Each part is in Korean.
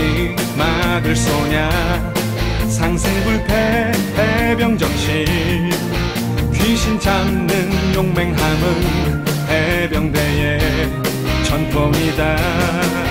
없이 막을 쏘냐? 상승불패 해병정신. 귀신 잡는 용맹함은 해병대의 전통이다.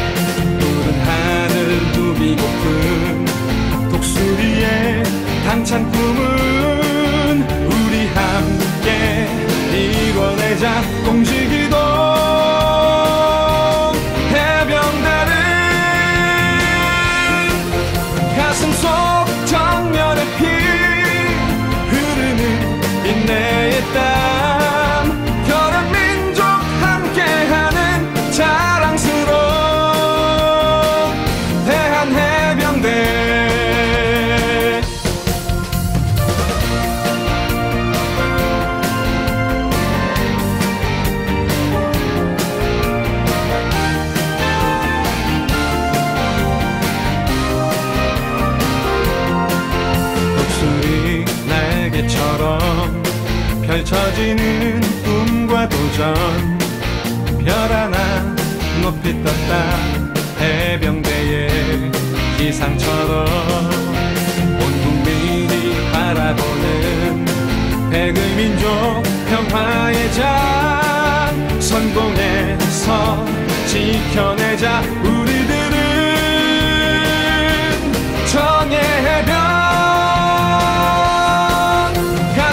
날개처럼 펼쳐지는 꿈과 도전. 별 하나 높이 떴다. 해병대의 기상처럼 온 국민이 바라보는 백의민족 평화의 자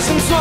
some